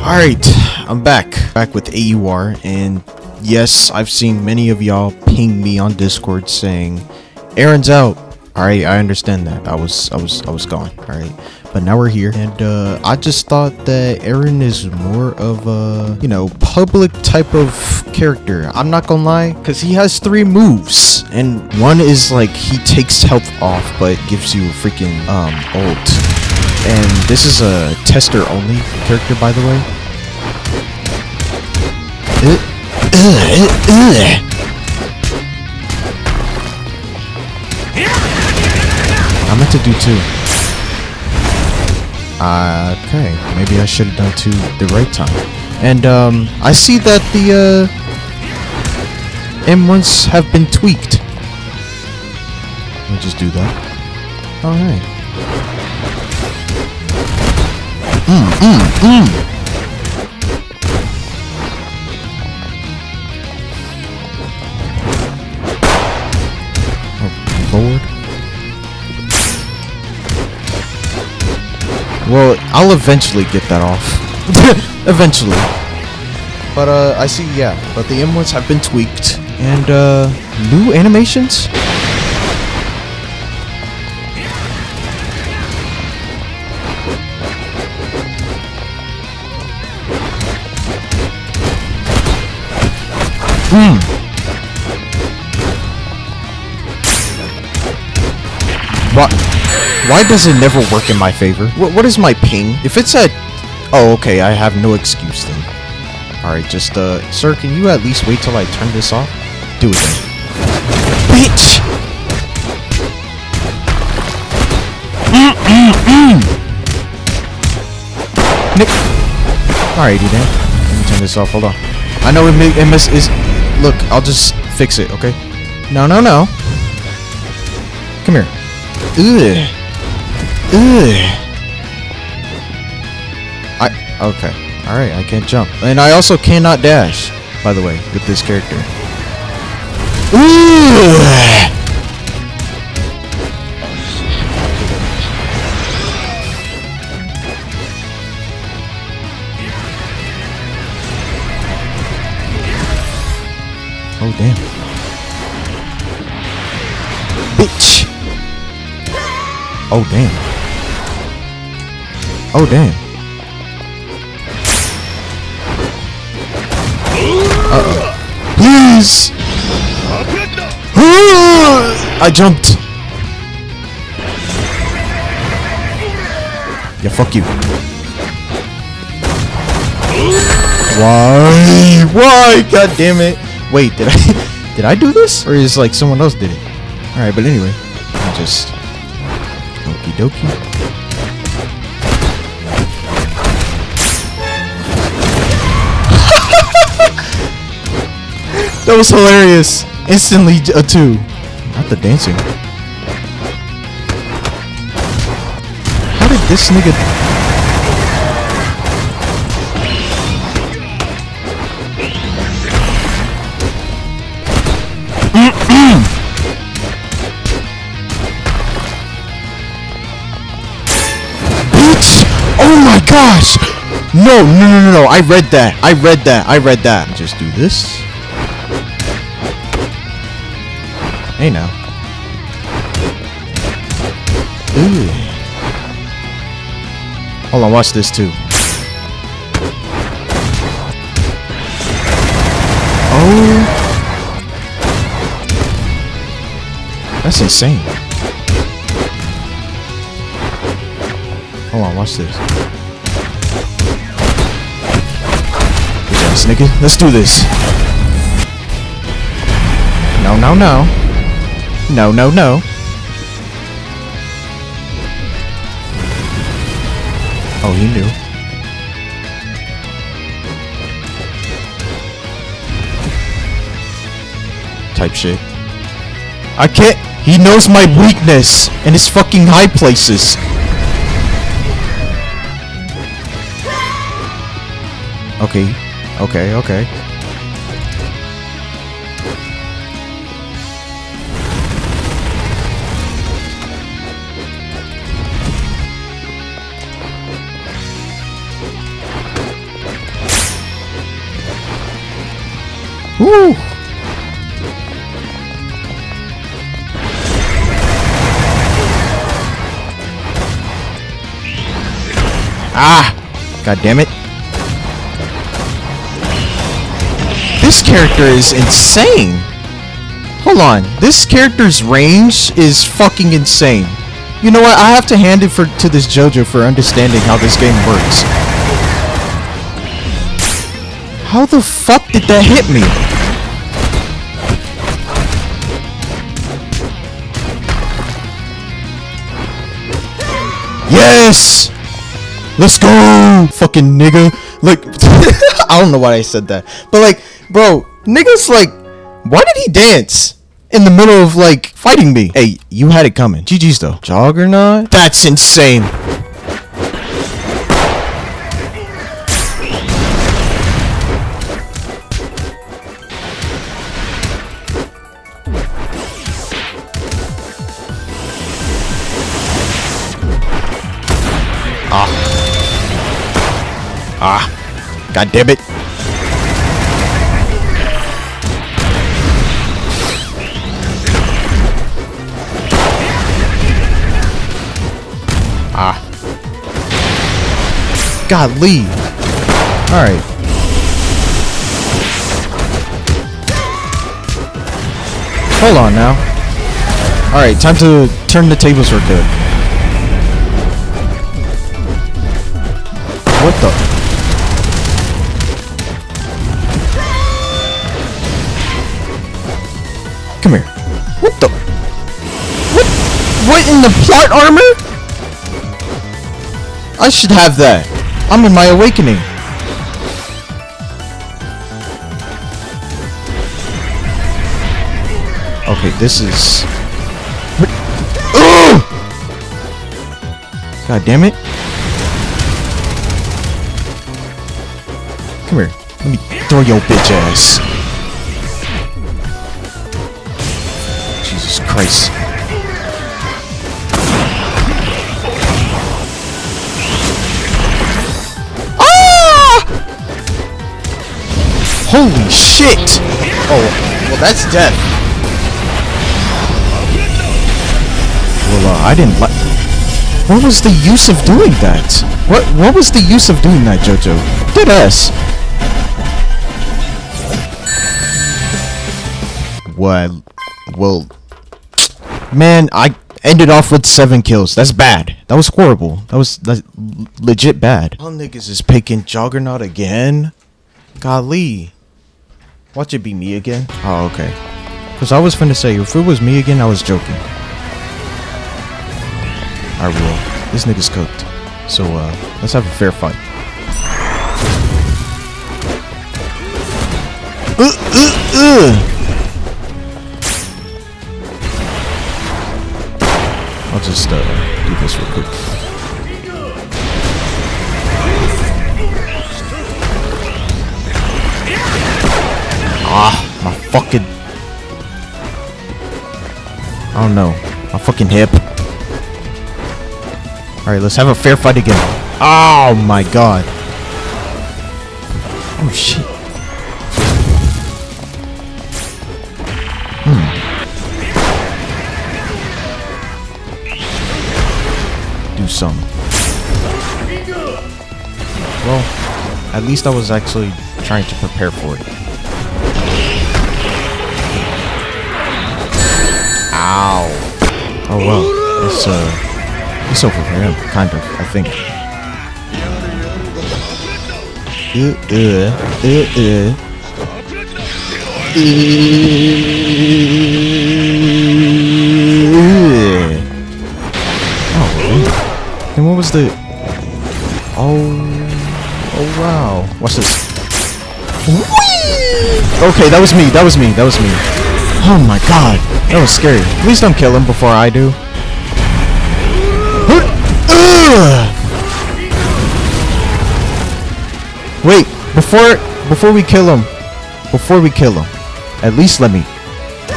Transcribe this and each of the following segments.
Alright, I'm back. Back with AUR, and yes, I've seen many of y'all ping me on Discord saying, Eren's out. Alright, I understand that. I was I was I was gone. Alright. But now we're here, and uh, I just thought that Aaron is more of a, you know, public type of character. I'm not gonna lie, because he has three moves, and one is like he takes health off, but gives you a freaking um ult. And this is a tester only character, by the way. I meant to do two. Uh, okay, maybe I should have done two the right time. And um, I see that the uh, M1s have been tweaked. Let me just do that. Alright. Mm, mm, mm. Oh, Lord. Well, I'll eventually get that off. eventually. But, uh, I see, yeah. But the M1s have been tweaked. And, uh, new animations? Hmm. What? Why does it never work in my favor? What, what is my ping? If it's at... Oh, okay, I have no excuse then. Alright, just, uh... Sir, can you at least wait till I turn this off? Do it then. Bitch! Mm -mm -mm. Nick. Alrighty then. Let me turn this off. Hold on. I know it, it miss, is Look, I'll just fix it, okay? No, no, no. Come here. Ugh. Ugh. I, okay. Alright, I can't jump. And I also cannot dash, by the way, with this character. Ugh. Oh, damn. Oh, damn. Uh-oh. Please! I jumped! Yeah, fuck you. Why? Why? God damn it. Wait, did I did I do this? Or is like someone else did it? Alright, but anyway. I just Okie dokie. that was hilarious. Instantly a two. Not the dancing. How did this nigga Oh my gosh! No, no, no, no, no. I read that. I read that. I read that. Just do this. Hey now. Ooh. Hold on, watch this too. Oh That's insane. On, watch this. Yes, nigga. Let's do this. No, no, no. No, no, no. Oh, he knew. Type shit. I can't. He knows my weakness and his fucking high places. Okay. Okay, okay. Woo! Ah! God damn it. This character is insane. Hold on. This character's range is fucking insane. You know what? I have to hand it for to this JoJo for understanding how this game works. How the fuck did that hit me? Yes! Let's go! Fucking nigga. Like, I don't know why I said that. But like, bro, nigga's like, why did he dance? In the middle of like fighting me. Hey, you had it coming. GG's though. Jog or not? That's insane. Ah. God damn it. Ah. God, leave. Alright. Hold on now. Alright, time to turn the tables real good. Come here. What the? What? What in the plot armor? I should have that. I'm in my awakening. Okay, this is. What? Ugh! God damn it. Come here. Let me throw your bitch ass. Christ. Ah! Holy shit! Oh, well that's death. Well, uh, I didn't like... What was the use of doing that? What What was the use of doing that, Jojo? Dead ass. Well, well, man, I ended off with seven kills. That's bad. That was horrible. That was that's legit bad. All niggas is picking Juggernaut again. Golly. Watch it be me again. Oh, okay. Cause I was finna say, if it was me again, I was joking. Alright, well, this nigga's cooked. So, uh, let's have a fair fight. Uh, uh, uh. I'll just uh, do this real quick. Ah, my fucking. I don't know. My fucking hip. Alright, let's have a fair fight again. Oh my god. Oh shit. Some. Well, at least I was actually trying to prepare for it. Ow. Oh well, it's uh, it's over for him, kind of. I think. Uh, uh, uh, uh. And what was the... Oh... Oh, wow. Watch this. Whee! Okay, that was me. That was me. That was me. Oh my god. That was scary. Please don't kill him before I do. Wait, before before we kill him, before we kill him, at least let me.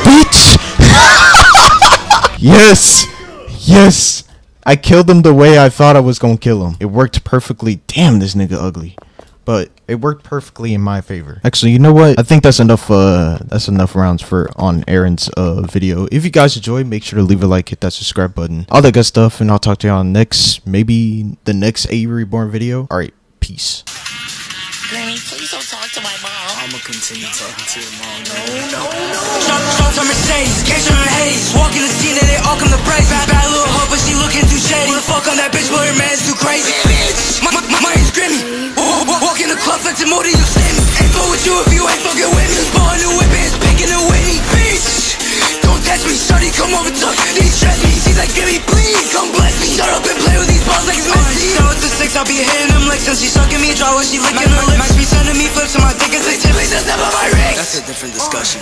Bitch! yes! Yes! I killed him the way I thought I was gonna kill him. It worked perfectly. Damn, this nigga ugly. But It worked perfectly in my favor. Actually, you know what? I think that's enough. Uh, that's enough rounds for on Eren's uh video. If you guys enjoyed, make sure to leave a like, hit that subscribe button, all that good stuff, and I'll talk to y'all next, maybe the next A Reborn video. All right, peace. Continue talking to your mom. No, no, no. Shots, shots on Mercedes, cash on her haze. Walk in the scene and they all come to praise. Bad, bad little hoe, but she looking too shady. Wanna fuck on that bitch, but her man's too crazy. Bitch, my, my, my name's Grimmy. Walk, walk, walk in the club, like Timothy, you stand me. Ain't fuck with you if you Shout out to six, I'll be hitting them licks. And she sucking me dry while she licking her lips. Max be sending me flips, and my dick is like, please, that's never my Rick. That's a different discussion.